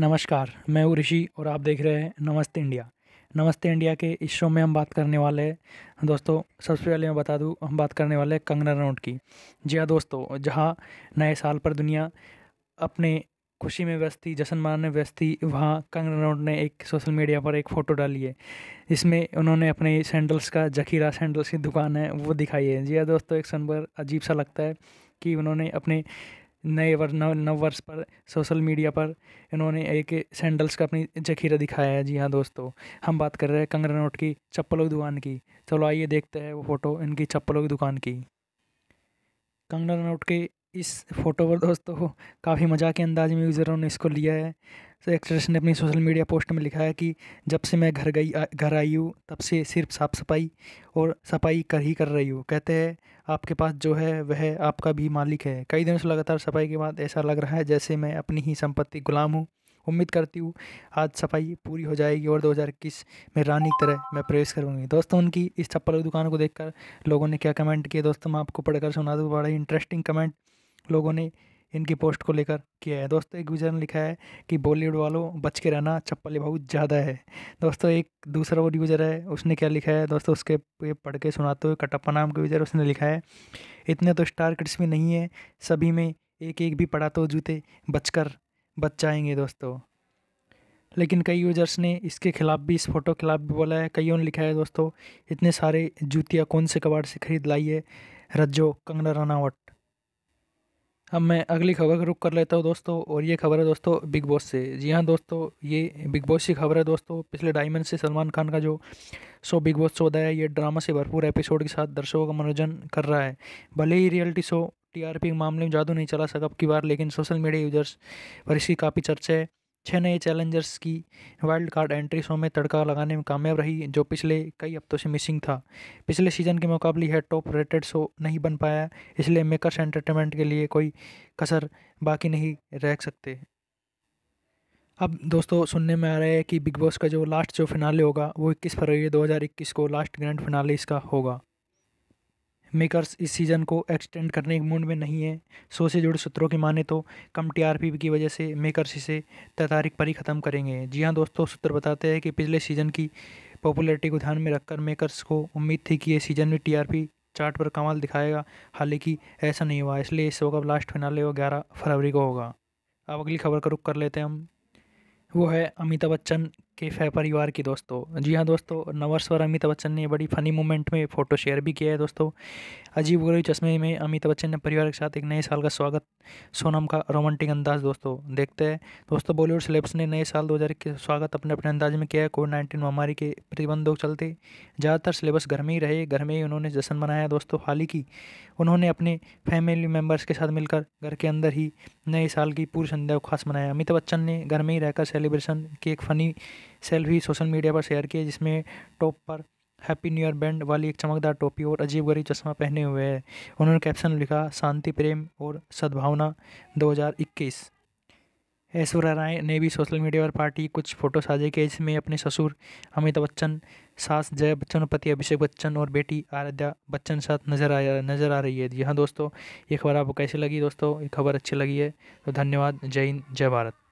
नमस्कार, मैं हूँ ऋषि और आप देख रहे हैं नमस्ते इंडिया। नमस्ते इंडिया के इस शो में हम बात करने वाले हैं। दोस्तों, सबसे पहले मैं बता दूँ, हम बात करने वाले हैं कंगना रनौत की। जी हाँ दोस्तों, जहाँ नए साल पर दुनिया अपने खुशी में व्यस्त थी, जश्न मनाने व्यस्त थी, वहाँ कंगना रनौत ने एक सोशल मीडिया पर एक फ़ोटो डाली है। इसमें उन्होंने अपने सैंडल्स का, जखीरा सैंडल्स की दुकान है, वो दिखाई है। जी हाँ दोस्तों, एक सन पर अजीब सा लगता है कि उन्होंने अपने नए वर्ष नव नव वर्ष पर, सोशल मीडिया पर इन्होंने एक सैंडल्स का अपनी जखीरा दिखाया है। जी हाँ दोस्तों, हम बात कर रहे हैं कंगना नोट की चप्पलों की दुकान की। चलो आइए देखते हैं वो फ़ोटो इनकी चप्पलों की दुकान की। कंगना नोट के इस फ़ोटो पर दोस्तों काफ़ी मज़ाक के अंदाज में यूज़रों ने इसको लिया है। तो एक्ट्रेस ने अपनी सोशल मीडिया पोस्ट में लिखा है कि जब से मैं घर गई, घर आई हूँ, तब से सिर्फ़ साफ़ सफ़ाई और सफ़ाई कर ही कर रही हूँ। कहते हैं, आपके पास जो है, वह आपका भी मालिक है। कई दिनों से लगातार सफ़ाई के बाद ऐसा लग रहा है जैसे मैं अपनी ही संपत्ति गुलाम हूँ। उम्मीद करती हूँ, आज सफ़ाई पूरी हो जाएगी और 2021 में रानी की तरह मैं प्रवेश करूँगी। दोस्तों, उनकी इस चप्पल की दुकान को देखकर लोगों ने क्या कमेंट किया? दोस्तों, मैं आपको पढ़कर सुना दूँ, बड़ा इंटरेस्टिंग कमेंट लोगों ने इनकी पोस्ट को लेकर किया है। दोस्तों, एक यूज़र ने लिखा है कि बॉलीवुड वालों बच के रहना चप्पल बहुत ज़्यादा है। दोस्तों, एक दूसरा वो यूज़र है, उसने क्या लिखा है? दोस्तों, उसके पढ़ के सुनाते हुए कटप्पा नाम के यूज़र उसने लिखा है, इतने तो स्टार किड्स भी नहीं है, सभी में एक एक भी पढ़ा तो जूते बचकर बच जाएँगे दोस्तों। लेकिन कई यूज़र्स ने इसके खिलाफ भी, इस फ़ोटो के खिलाफ भी बोला है। कईयों ने लिखा है, दोस्तों, इतने सारे जूतियाँ कौन से कबाड़ से खरीद लाई है? रज्जो कंगना रनावट अब मैं अगली खबर का रुख कर लेता हूँ दोस्तों, और ये खबर है दोस्तों बिग बॉस से। जी हाँ दोस्तों, ये बिग बॉस की खबर है दोस्तों। पिछले डायमंड से सलमान खान का जो शो बिग बॉस शो है ये ड्रामा से भरपूर एपिसोड के साथ दर्शकों का मनोरंजन कर रहा है। भले ही रियलिटी शो टीआरपी के मामले में जादू नहीं चला सका अब की बार, लेकिन सोशल मीडिया यूज़र्स पर इसकी काफ़ी चर्चा है। छः नए चैलेंजर्स की वाइल्ड कार्ड एंट्री शो में तड़का लगाने में कामयाब रही, जो पिछले कई हफ्तों से मिसिंग था। पिछले सीज़न के मुकाबले यह टॉप रेटेड शो नहीं बन पाया, इसलिए मेकर्स एंटरटेनमेंट के लिए कोई कसर बाकी नहीं रह सकते। अब दोस्तों, सुनने में आ रहा है कि बिग बॉस का जो लास्ट जो फिनाले होगा, वो इक्कीस फरवरी दो हज़ार इक्कीस को लास्ट ग्रैंड फिनाले इसका होगा। मेकर्स इस सीज़न को एक्सटेंड करने के मूड में नहीं है। शो से जुड़े सूत्रों की माने तो कम टीआरपी की वजह से मेकर्स इसे तय तारीख पर ही ख़त्म करेंगे। जी हाँ दोस्तों, सूत्र बताते हैं कि पिछले सीज़न की पॉपुलैरिटी को ध्यान में रखकर मेकर्स को उम्मीद थी कि ये सीज़न में टीआरपी चार्ट पर कमाल दिखाएगा, हालाँकि ऐसा नहीं हुआ। इसलिए इस शो का लास्ट फिनाले वो ग्यारह फरवरी को होगा। अब अगली खबर का रुख कर लेते हैं हम। वो है अमिताभ बच्चन के फै परिवार की दोस्तों। जी हाँ दोस्तों नवर्स पर अमिताभ बच्चन ने बड़ी फ़नी मोमेंट में फ़ोटो शेयर भी किया है दोस्तों। अजीब गरीब चश्मे में अमिताभ बच्चन ने परिवार के साथ एक नए साल का स्वागत, सोनम का रोमांटिक अंदाज दोस्तों, देखते हैं। दोस्तों, बॉलीवुड सेलेब्स ने नए साल 2021 के स्वागत अपने अपने अंदाज में किया है। कोविड नाइन्टीन महामारी के प्रतिबंधों के चलते ज़्यादातर सिलेबस घर में ही रहे, घर में ही उन्होंने जश्न मनाया दोस्तों, हाल ही की उन्होंने अपने फैमिली मेंबर्स के साथ मिलकर घर के अंदर ही नए साल की पूरी संध्या को खास मनाया। अमिताभ बच्चन ने घर में ही रहकर सेलिब्रेशन की एक फ़नी सेल्फी सोशल मीडिया पर शेयर किए, जिसमें टॉप पर हैप्पी न्यू ईयर बैंड वाली एक चमकदार टोपी और अजीब गरीब चश्मा पहने हुए है। उन्होंने कैप्शन लिखा, शांति, प्रेम और सद्भावना 2021 ऐश्वर्या राय ने भी सोशल मीडिया पर पार्टी कुछ फ़ोटो साझे किए, जिसमें अपने ससुर अमिताभ बच्चन, सास जय बच्चन, पति अभिषेक बच्चन और बेटी आराध्या बच्चन साथ नज़र आया, नज़र आ रही है। जी हाँ दोस्तों, ये खबर आपको कैसी लगी? दोस्तों, ये खबर अच्छी लगी है तो धन्यवाद। जय हिंद, जय भारत।